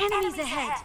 Enemies ahead!